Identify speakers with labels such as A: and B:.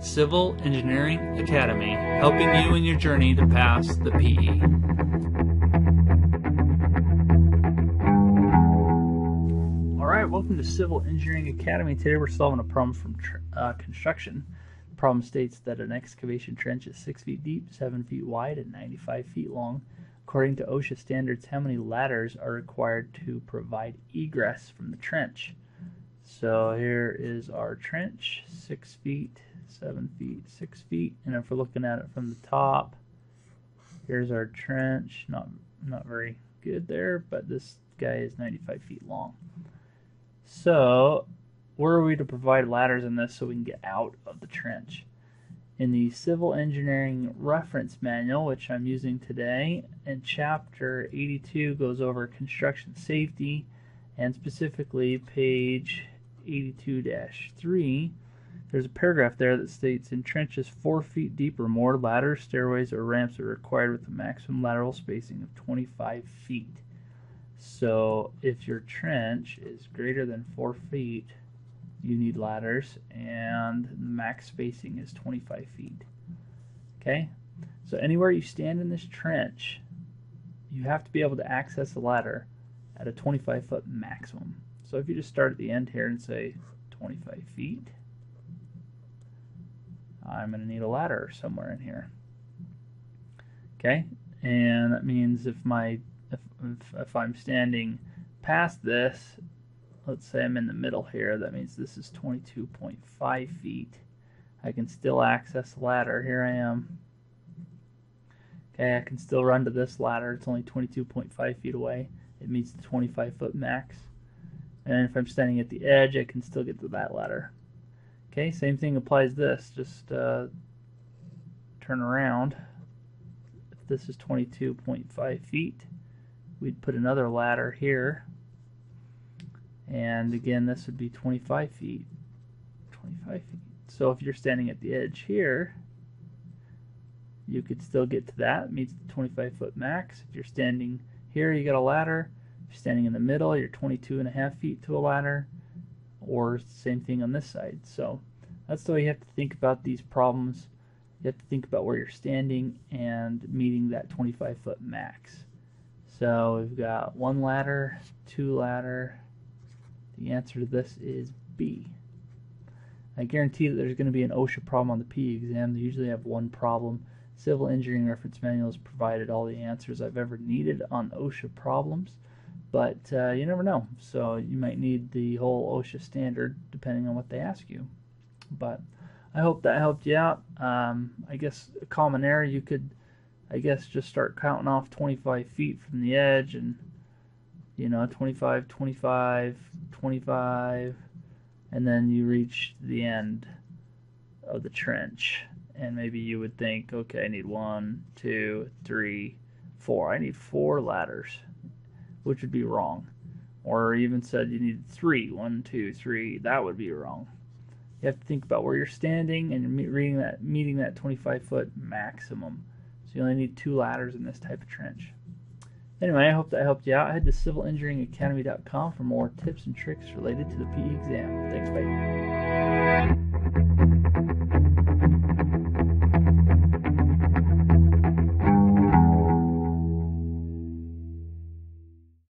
A: Civil Engineering Academy, helping you in your journey to pass the PE. All right, welcome to Civil Engineering Academy. Today we're solving a problem from uh, construction. The problem states that an excavation trench is 6 feet deep, 7 feet wide, and 95 feet long. According to OSHA standards, how many ladders are required to provide egress from the trench? So here is our trench, 6 feet, 7 feet, 6 feet. And if we're looking at it from the top, here's our trench. Not, not very good there, but this guy is 95 feet long. So, where are we to provide ladders in this so we can get out of the trench? In the Civil Engineering Reference Manual, which I'm using today, and Chapter 82 goes over construction safety, and specifically page 82-3, there's a paragraph there that states in trenches 4 feet deep or more, ladders, stairways, or ramps are required with a maximum lateral spacing of 25 feet. So if your trench is greater than four feet, you need ladders, and the max spacing is 25 feet. Okay? So anywhere you stand in this trench, you have to be able to access the ladder at a 25 foot maximum. So if you just start at the end here and say 25 feet, I'm going to need a ladder somewhere in here. Okay? And that means if my if, if, if I'm standing past this, let's say I'm in the middle here, that means this is 22.5 feet. I can still access the ladder. Here I am. Okay, I can still run to this ladder. It's only 22.5 feet away. It meets the 25 foot max. And if I'm standing at the edge, I can still get to that ladder. Okay, same thing applies this. Just uh, turn around. If this is 22.5 feet, we'd put another ladder here. And again this would be 25 feet. 25 feet. So if you're standing at the edge here you could still get to that. It meets the 25 foot max. If you're standing here you got a ladder. If you're standing in the middle you're 22 and a half feet to a ladder. Or same thing on this side. So that's the way you have to think about these problems you have to think about where you're standing and meeting that 25 foot max so we've got one ladder, two ladder. The answer to this is B. I guarantee that there's going to be an OSHA problem on the PE exam. They usually have one problem. Civil Engineering Reference Manuals provided all the answers I've ever needed on OSHA problems, but uh, you never know. So you might need the whole OSHA standard depending on what they ask you. But I hope that helped you out. Um, I guess a common error you could I guess just start counting off 25 feet from the edge and you know 25 25 25 and then you reach the end of the trench. And maybe you would think okay I need one two three four. I need four ladders which would be wrong. Or even said you need three. One two three. That would be wrong you have to think about where you're standing and reading that meeting that 25 foot maximum so you only need two ladders in this type of trench. Anyway, I hope that helped you out. Head to civilengineeringacademy.com for more tips and tricks related to the PE exam. Thanks, bye.